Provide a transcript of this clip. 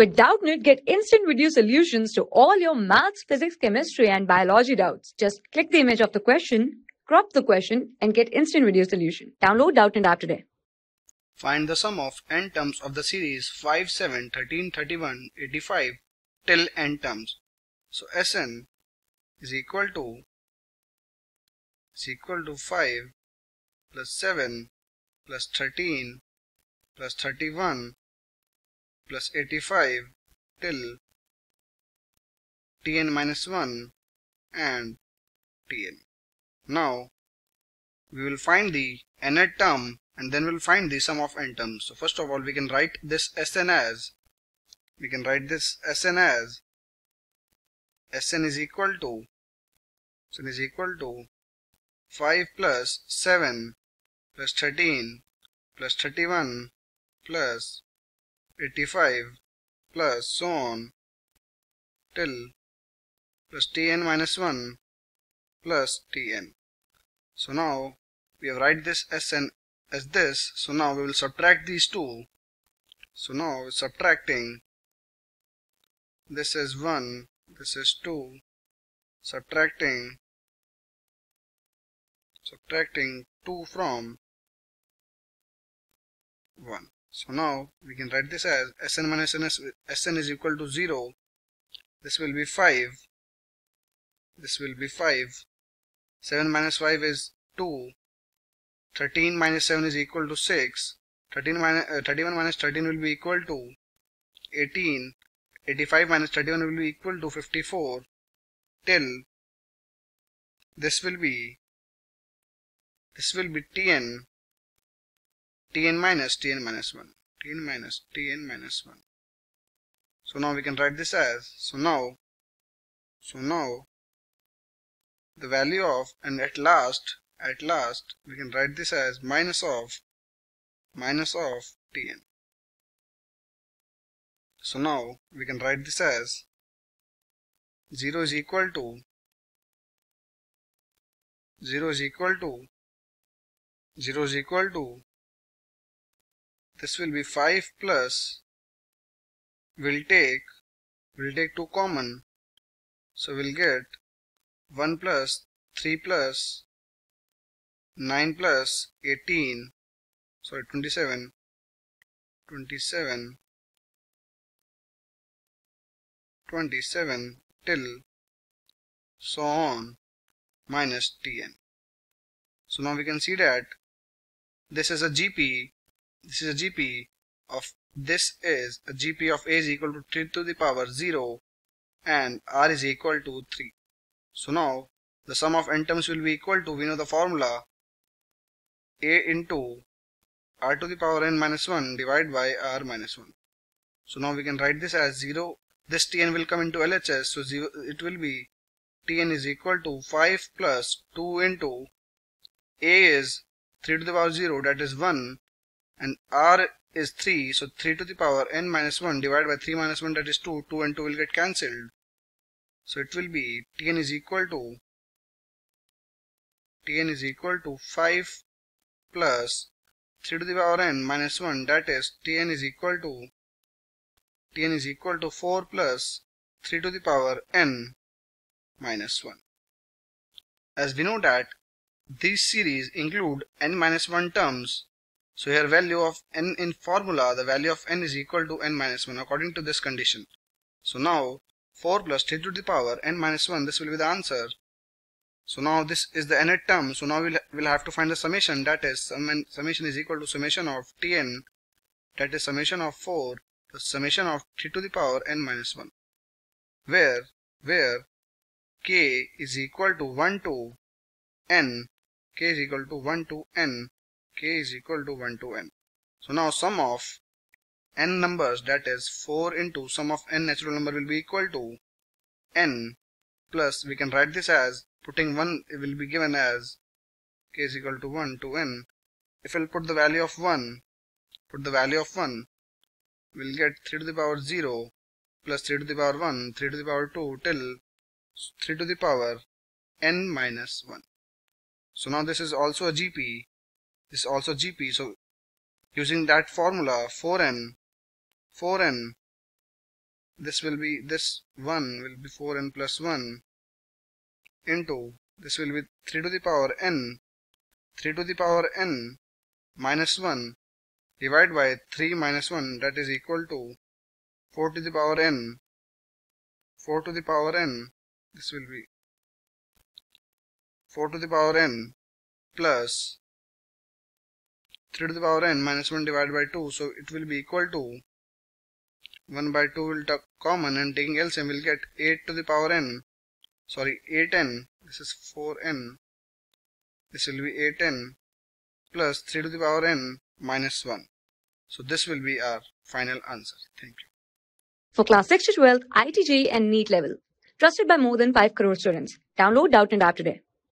With Doubtnut, get instant video solutions to all your maths, physics, chemistry, and biology doubts. Just click the image of the question, crop the question, and get instant video solution. Download Doubtnut app today. Find the sum of n terms of the series 5, 7, 13, 31, 85 till n terms. So Sn is equal to is equal to 5 plus 7 plus 13 plus 31 plus 85 till tn minus 1 and tn. Now we will find the nth term and then we'll find the sum of n terms. So first of all we can write this Sn as we can write this Sn as Sn is equal to Sn is equal to 5 plus 7 plus 13 plus 31 plus 85 plus so on till plus tn minus 1 plus tn. So now we have write this Sn as this. So now we will subtract these two. So now we are subtracting this is 1, this is 2, subtracting subtracting 2 from 1. So now we can write this as Sn minus Ns, Sn is equal to 0. This will be 5. This will be 5. 7 minus 5 is 2. 13 minus 7 is equal to 6. 13 minus, uh, 31 minus 13 will be equal to 18. 85 minus 31 will be equal to 54 till this will be this will be tn tn minus tn minus 1 tn minus tn minus 1 so now we can write this as so now so now the value of and at last at last we can write this as minus of minus of tn so now we can write this as 0 is equal to 0 is equal to 0 is equal to this will be 5 plus we'll take we'll take 2 common. So we'll get 1 plus 3 plus 9 plus 18 sorry 27 27 27 till so on minus tn. So now we can see that this is a GP, this is a GP of this is a GP of A is equal to 3 to the power 0 and R is equal to 3. So now the sum of n terms will be equal to, we know the formula A into R to the power n minus 1 divided by R minus 1. So now we can write this as 0 this Tn will come into LHS so zero, it will be Tn is equal to 5 plus 2 into A is 3 to the power 0 that is 1 and R is 3 so 3 to the power n minus 1 divided by 3 minus 1 that is 2 2 and 2 will get cancelled so it will be Tn is equal to Tn is equal to 5 plus 3 to the power n minus 1 that is Tn is equal to Tn is equal to 4 plus 3 to the power n minus 1. As we know that these series include n minus 1 terms, so here value of n in formula, the value of n is equal to n minus 1 according to this condition. So now 4 plus 3 to the power n minus 1, this will be the answer. So now this is the nth term, so now we'll, we'll have to find the summation, that is summation is equal to summation of tn, that is summation of 4 the summation of 3 to the power n minus 1 where where k is equal to 1 to n k is equal to 1 to n k is equal to 1 to n. So now sum of n numbers that is 4 into sum of n natural number will be equal to n plus we can write this as putting 1 it will be given as k is equal to 1 to n. If I'll put the value of 1 put the value of 1 we'll get 3 to the power 0 plus 3 to the power 1, 3 to the power 2 till 3 to the power n minus 1. So now this is also a GP, is also GP, so using that formula 4n, 4n this will be this 1 will be 4n plus 1 into this will be 3 to the power n 3 to the power n minus 1 divided by 3 minus 1 that is equal to 4 to the power n 4 to the power n this will be 4 to the power n plus 3 to the power n minus 1 divided by 2 so it will be equal to 1 by 2 will take common and taking LCM will get 8 to the power n. Sorry 8n this is 4n this will be 8n plus 3 to the power n minus 1 so this will be our final answer. Thank you. For class 6 to 12 IIT JEE and NEET level. Trusted by more than 5 crore students. Download Doubtnut App today